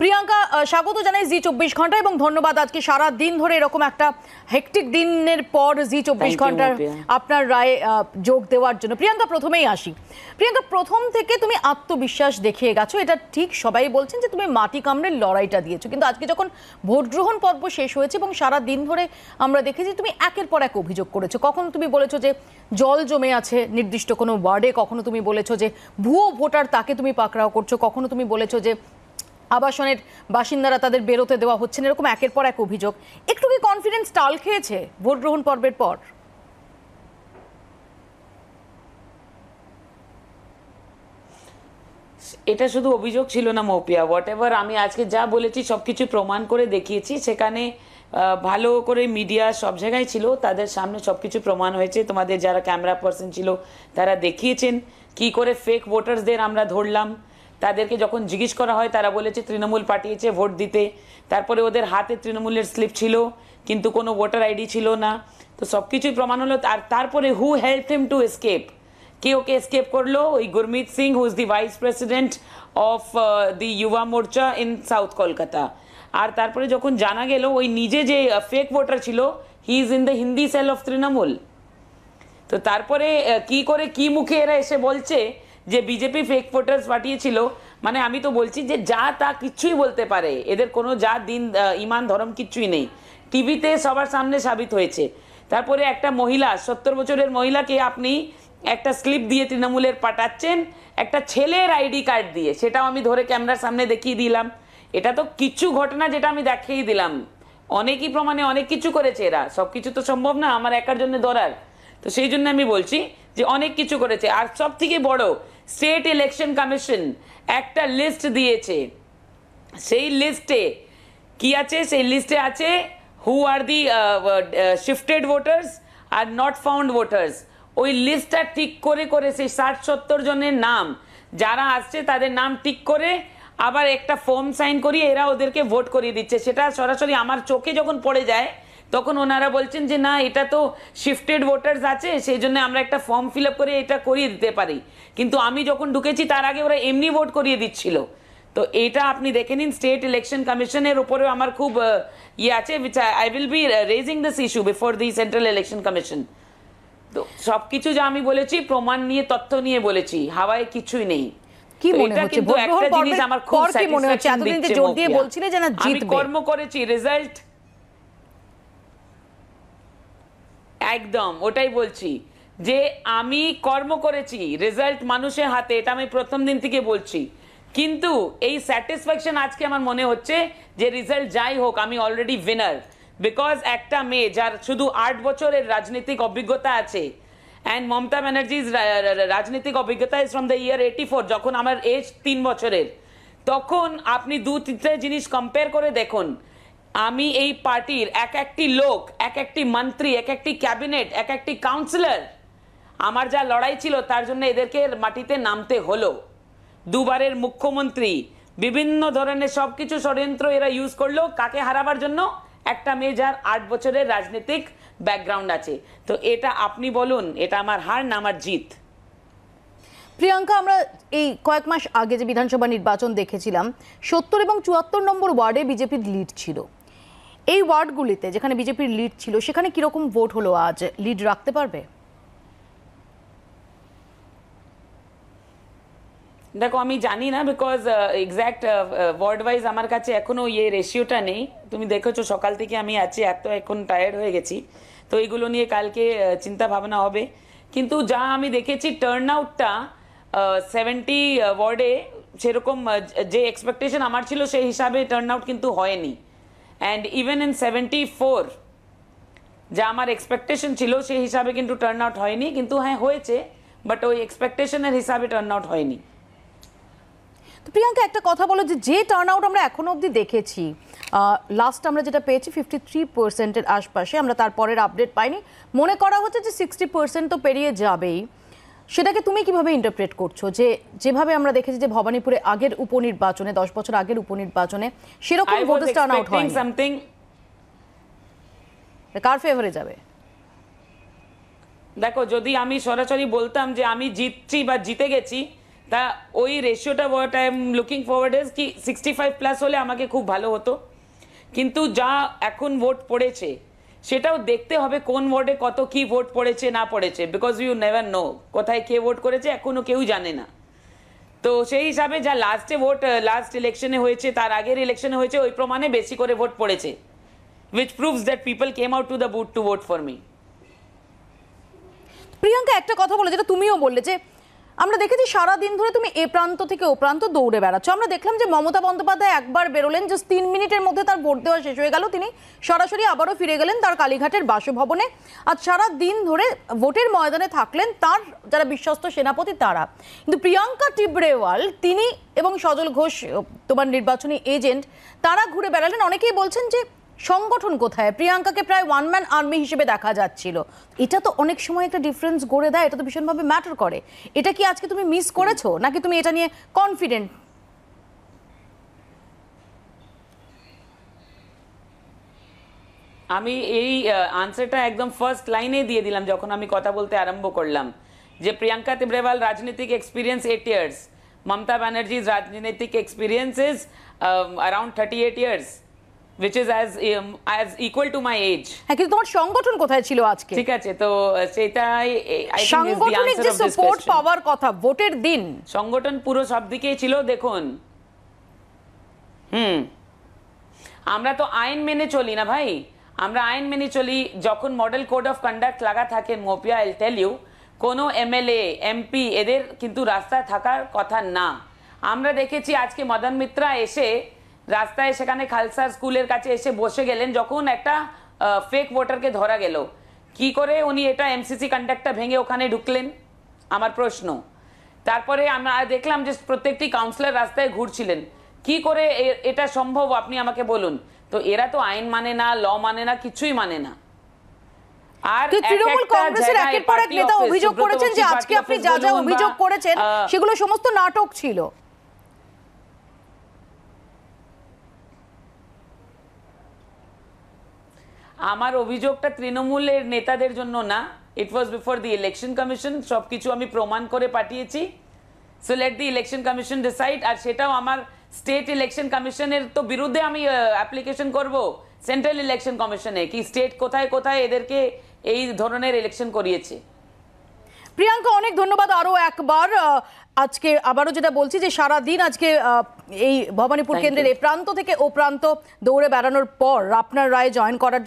প্রিয়াঙ্কা স্বাগত জানাই জি চব্বিশ ঘণ্টা এবং ধন্যবাদ আজকে সারা দিন ধরে এরকম একটা হেকটিক দিনের পর জি চব্বিশ ঘণ্টার আপনার রায়ে যোগ দেওয়ার জন্য। প্রিয়াঙ্কা প্রথমেই আসি। প্রিয়াঙ্কা প্রথম থেকে তুমি আত্মবিশ্বাস দেখিয়ে গেছো। এটা ঠিক সবাই বলছেন যে তুমি মাটি কামড়ের লড়াইটা দিয়েছ। কিন্তু আজকে যখন ভোট গ্রহণ পর্ব শেষ হয়েছে এবং সারা দিন ধরে আমরা দেখেছি তুমি একের পর এক অভিযোগ করেছ। কখনো তুমি বলেছ যে জল জমে আছে নির্দিষ্ট কোনো ওয়ার্ডে কখনো তুমি বলেছ যে ভুয়ো ভোটার তাকে তুমি পাকড়াও করছ? কখনো তুমি বলেছ যে আবাসনের বাসিন্দারা তাদের বেরোতে দেওয়া হচ্ছে না, এরকম একের পর এক অভিযোগ। একটু কি কনফিডেন্স টাল খেয়েছে ভোট গ্রহণ পর্বের পর? এটা শুধু অভিযোগ ছিল না মৌপিয়া। হোয়াট এভার আমি আজকে যা বলেছি, সবকিছু প্রমাণ করে দেখিয়েছি। সেখানে ভালো করে মিডিয়া সব জায়গায় ছিল, তাদের সামনে সবকিছু প্রমাণ হয়েছে। তোমাদের যারা ক্যামেরা পার্সন ছিল, তারা দেখিয়েছেন। কি করে ফেক ভোটার্সদের আমরা ধরলাম। তাদেরকে যখন জিজ্ঞেস করা হয়, তারা বলেছে তৃণমূল পাঠিয়েছে ভোট দিতে। তারপরে ওদের হাতে তৃণমূলের স্লিপ ছিল, কিন্তু কোনো ভোটার আইডি ছিল না। তো সবকিছুই প্রমাণ হলো, আর তারপরে who help him to escape কে ওকে এসকেপ করল? ওই Gurmit Singh who is the vice president of the Yuva Morcha in south Kolkata আর তারপরে যখন জানা গেল, ওই নিজে যে ফেক ভোটার ছিল he is in the Hindi cell of Trinamool. তো তারপরে কি করে, কি মুখে এরা এসে বলছে যে বিজেপি ফেক ভোটার্স পাঠিয়েছিল মানে আমি তো বলছি যে যা তা কিচ্ছুই বলতে পারে, এদের কোনো যা দিন ইমান, ধরম কিচ্ছুই নেই। টিভিতে সবার সামনে সাবিত হয়েছে। তারপরে একটা মহিলা, সত্তর বছরের মহিলাকে আপনি একটা স্লিপ দিয়ে তৃণমূলের পাঠাচ্ছেন, একটা ছেলের আইডি কার্ড দিয়ে, সেটাও আমি ধরে ক্যামেরার সামনে দেখিয়ে দিলাম। এটা তো কিচ্ছু ঘটনা যেটা আমি দেখিয়ে দিলাম। অনেকই প্রমাণে অনেক কিছু করেছে এরা, সব কিছু তো সম্ভব না, আমার একার জন্য ধরার। তো সেই জন্য আমি বলছি যে অনেক কিছু করেছে। আর সব থেকে বড় স্টেট ইলেকশন কমিশন একটা লিস্ট দিয়েছে। সেই লিস্টে কি আছে? সেই লিস্টে আছে who are the shifted voters are not found voters ওই লিস্টটা ঠিক করে করে সেই ষাট সত্তর জনের নাম, যারা আসছে তাদের নাম ঠিক করে আবার একটা ফর্ম সাইন করিয়ে এরা ওদেরকে ভোট করিয়ে দিচ্ছে। সেটা সরাসরি আমার চোখে যখন পড়ে যায় তখন ওনারা বলছেন যে না এটা তো শিফটেড ভোটার্স আছে সেই জন্য আমরা একটা ফর্ম ফিল করে এটা করিয়ে দিতে পারি। কিন্তু আমি যখন ঢুকেছি তার আগে ওরা এমনি ভোট করিয়ে দিচ্ছিল। তো এটা আপনি দেখে নিন স্টেট ইলেকশন কমিশনের উপরেও আমার খুব ইয়ে আছে which I will be raising this issue before the central election commission তো সবকিছু যা আমি বলেছি প্রমাণ নিয়ে তথ্য নিয়ে বলেছি হাওয়ায় কিছুই নেই। কি মনে হচ্ছে? একটা জিনিস আমার খুব মনে satisfaction দিচ্ছে জোর দিয়ে। বলছিলে যে না আমি জিতবে। কর্ম করেছি রেজাল্ট একদম, ওটাই বলছি। যে আমি কর্ম করেছি রেজাল্ট মানুষের হাতে, এটা আমি প্রথম দিন থেকে বলছি। কিন্তু এই স্যাটিসফ্যাকশন আজকে আমার মনে হচ্ছে যে রেজাল্ট যাই হোক, আমি অলরেডি উইনার বিকজ একটা মেয়ে যার শুধু আট বছরের রাজনৈতিক অভিজ্ঞতা আছে অ্যান্ড মমতা ব্যানার্জির রাজনৈতিক অভিজ্ঞতা is from the year eighty four যখন আমার এজ তিন বছরের। তখন আপনি দু তিনটে জিনিস কম্পেয়ার করে দেখুন। আমি এই পার্টির এক একটি লোক, এক একটি মন্ত্রী, এক একটি ক্যাবিনেট, এক একটি কাউন্সিলর, আমার যা লড়াই ছিল তার জন্য এদেরকে মাটিতে নামতে হলো। দুবারের মুখ্যমন্ত্রী, বিভিন্ন ধরনের সব কিছু ষড়যন্ত্র এরা ইউজ করল, কাকে হারাবার জন্য? একটা মেয়ে যার আট বছরের রাজনৈতিক ব্যাকগ্রাউন্ড আছে। তো এটা আপনি বলুন, এটা আমার হার না আমার জিত? প্রিয়াঙ্কা, আমরা এই কয়েক মাস আগে যে বিধানসভা নির্বাচন দেখেছিলাম, সত্তর এবং চুয়াত্তর নম্বর ওয়ার্ডে বিজেপির লিড ছিল। এই ওয়ার্ডগুলিতে যেখানে বিজেপির লিড ছিল, সেখানে কীরকম ভোট হলো আজ? লিড রাখতে পারবে? দেখো, আমি জানি না বিকজ এক্স্যাক্ট ওয়ার্ড ওয়াইজ আমার কাছে এখনও ইয়ে রেশিওটা নেই। তুমি দেখেছ, সকাল থেকে আমি আছি, এত এখন টায়ার্ড হয়ে গেছি। তো এইগুলো নিয়ে কালকে চিন্তা ভাবনা হবে। কিন্তু যা আমি দেখেছি টার্ন আউটটা সেভেন্টি ওয়ার্ডে সেরকম যে এক্সপেকটেশন আমার ছিল, সেই হিসাবে টার্ন আউট কিন্তু হয়নি। And even in seventy four যা আমার এক্সপেকটেশন ছিল সেই হিসাবে কিন্তু টার্ন আউট হয়নি কিন্তু হ্যাঁ হয়েছে বাট ওই এক্সপেকটেশনের হিসাবে টার্ন আউট হয়নি তো প্রিয়াঙ্কা, একটা কথা বলো যে যে টার্ন আউট আমরা এখনও অবধি দেখেছি লাস্ট আমরা যেটা পেয়েছি ফিফটি থ্রি পার্সেন্টের আশপাশে, আমরা তারপরের আপডেট পাইনি। মনে করা হচ্ছে যে সিক্সটি পার্সেন্ট তো পেরিয়ে যাবেই। সেটাকে তুমি কীভাবে ইন্টারপ্রেট করছ? যে যেভাবে আমরা দেখেছি যে ভবানীপুরে আগের উপনির্বাচনে দশ বছর আগের উপনির্বাচনে সেরকম I was voter turn out হয় something কার ফেভারে যাবে? দেখো যদি আমি সরাসরি বলতাম যে আমি জিতছি বা জিতে গেছি তা ওই রেশিওটা what I am looking forward is কি সিক্সটি ফাইভ প্লাস হলে আমাকে খুব ভালো হতো। কিন্তু যা এখন ভোট পড়েছে সেটাও দেখতে হবে কোন ওয়ার্ডে কত কি ভোট পড়েছে, না পড়েছে বিকজ ইউ নেভার নো কোথায় কে ভোট করেছে, এখনও কেউ জানে না। তো সেই হিসাবে যা লাস্টে ভোট লাস্ট ইলেকশনে হয়েছে, তার আগের ইলেকশনে হয়েছে, ওই প্রমাণে বেশি করে ভোট পড়েছে which proves that people came out to the booth to vote for me Priyanka, একটা কথা বলে, যেটা তুমিও বললে, যে আমরা দেখেছি সারা দিন ধরে তুমি এ প্রান্ত থেকে ও প্রান্ত দৌড়ে বেড়াচ্ছ। আমরা দেখলাম যে মমতা বন্দ্যোপাধ্যায় একবার বেরোলেন জাস্ট তিন মিনিটের মধ্যে তার ভোট দেওয়া শেষ হয়ে গেল। তিনি সরাসরি আবারও ফিরে গেলেন তার কালীঘাটের বাসভবনে। আর সারা দিন ধরে ভোটের ময়দানে থাকলেন তার যারা বিশ্বস্ত সেনাপতি তারা। কিন্তু প্রিয়াঙ্কা টিবরেওয়াল তিনি এবং সজল ঘোষ, তোমার নির্বাচনী এজেন্ট, তারা ঘুরে বেড়ালেন। অনেকেই বলছেন যে সংগঠন কোথায়? প্রিয়াঙ্কাকে প্রায় ওয়ান ম্যান আর্মি হিসেবে দেখা যাচ্ছিল। এটা তো অনেক সময় একটা ডিফারেন্স গড়ে দেয়, এটা তো ভীষণভাবে ম্যাটার করে। এটা কি আজকে তুমি মিস করেছ, নাকি তুমি এটা নিয়ে কনফিডেন্ট আমি এই আনসারটা একদম ফার্স্ট লাইনে দিয়ে দিলাম, যখন আমি কথা বলতে আরম্ভ করলাম। যে প্রিয়াঙ্কা তিব্রেওয়াল, রাজনৈতিক experience eight years Mamata Banerjee's রাজনৈতিক experience is around thirty eight years which is as as equal to my age হ্যাঁ কিন্তু তোমার সংগঠন কোথায় ছিল আজকে? ঠিক আছে তো সেটাই is সাংগঠনিক যে সাপোর্ট. পাওয়ার কথা ভোটের দিন। সংগঠন পুরো সব দিকেই ছিল দেখুন। হুম। আমরা তো আইন মেনে চলি না ভাই। আমরা আইন মেনে চলি যখন মডেল কোড অফ কন্ডাক্ট লাগা থাকে মোপিয়া আই টেল ইউ কোনো এমএলএ এমপি এদের কিন্তু রাস্তায় থাকার কথা না। আমরা দেখেছি আজকে মদন মিত্রা এসে রাস্তায় সেখানে খালসা স্কুলের কাছে এসে বসে গেলেন যখন একটা ফেক ভোটারকে ধরা গেল। কি করে উনি এটা এমসিসি কন্ডাক্টটা ভেঙে ওখানে ঢুকলেন? আমার প্রশ্ন। তারপরে আমরা দেখলাম যে প্রত্যেকটি কাউন্সিলর রাস্তায় ঘুরছিলেন। কি করে এটা সম্ভব? আপনি আমাকে বলুন। তো এরা তো আইন মানে না ল মানে না কিছুই মানে না। আর তৃণমূল কংগ্রেসের একের পর এক নেতা অভিযোগ করেছেন যে আজকে আপনি যা যা অভিযোগ করেছেন সেগুলো সমস্ত নাটক ছিল। আমার অভিযোগটা তৃণমূলের নেতাদের জন্য না। It was before the election commission সবকিছু আমি প্রমাণ করে পাঠিয়েছি। So let the election commission decide আর সেটাও আমার স্টেট ইলেকশন কমিশনের তো বিরুদ্ধে আমি অ্যাপ্লিকেশন করব। সেন্ট্রাল ইলেকশন কমিশনে কি স্টেট কোথায় কোথায় এদেরকে এই ধরনের ইলেকশন করিয়েছে। প্রিয়াঙ্কা অনেক ধন্যবাদ আরও একবার। আজকে আবারও যেটা বলছি যে সারা দিন আজকে এই ভবানীপুর কেন্দ্রের. এই প্রান্ত থেকে ও প্রান্ত দৌড়ে বেড়ানোর পর আপনার রায় জয়েন করার